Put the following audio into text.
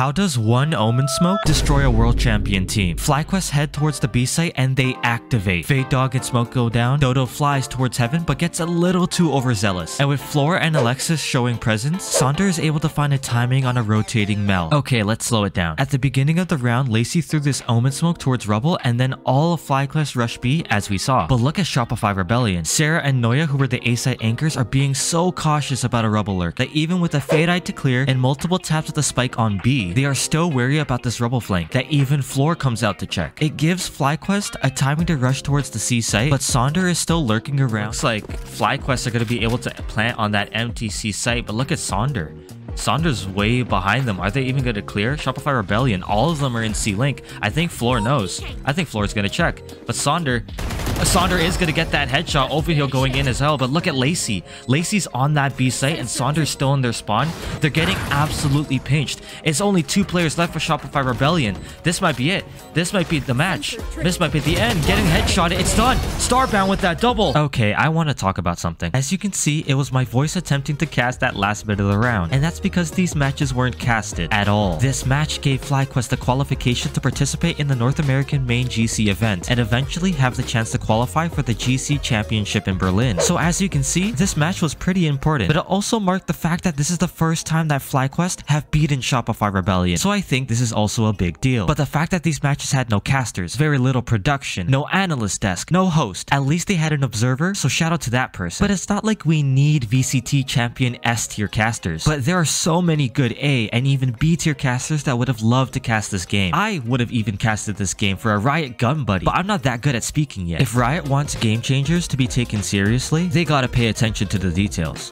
How does one Omen Smoke destroy a world champion team? FlyQuest head towards the B site and they activate. Fade Dog and Smoke go down. Dodo flies towards heaven but gets a little too overzealous. And with Flora and Alexis showing presence, Sonder is able to find a timing on a rotating Mel. Okay, let's slow it down. At the beginning of the round, Lacey threw this Omen Smoke towards Rubble and then all of FlyQuest rush B as we saw. But look at Shopify Rebellion. Sarah and Noya, who were the A site anchors, are being so cautious about a Rubble lurk that even with a Fade Eye to clear and multiple taps with the spike on B, they are still wary about this rubble flank that even Floor comes out to check. It gives FlyQuest a timing to rush towards the C site, but Sonder is still lurking around. Looks like FlyQuest are going to be able to plant on that empty site, but look at Sonder. Sonder's way behind them. Are they even going to clear? Shopify Rebellion, all of them are in C-Link. I think Floor knows. I think Floor is going to check. But Sonder, Sonder is going to get that headshot. Overheal going in as hell. But look at Lacey. Lacey's on that B site and Sonder's still in their spawn. They're getting absolutely pinched. It's only two players left for Shopify Rebellion. This might be it. This might be the match. This might be the end. Getting headshot. It's done. Starbound with that double. Okay, I want to talk about something. As you can see, it was my voice attempting to cast that last bit of the round. And that's because these matches weren't casted at all. This match gave FlyQuest the qualification to participate in the North American main GC event and eventually have the chance to qualify for the GC Championship in Berlin. So as you can see, this match was pretty important, but it also marked the fact that this is the first time that FlyQuest have beaten Shopify Rebellion. So I think this is also a big deal. But the fact that these matches had no casters, very little production, no analyst desk, no host, at least they had an observer, so shout out to that person. But it's not like we need VCT champion S tier casters, but there are so many good A and even B tier casters that would have loved to cast this game. I would have even casted this game for a Riot gun buddy, but I'm not that good at speaking yet. If Riot wants game changers to be taken seriously, they gotta pay attention to the details.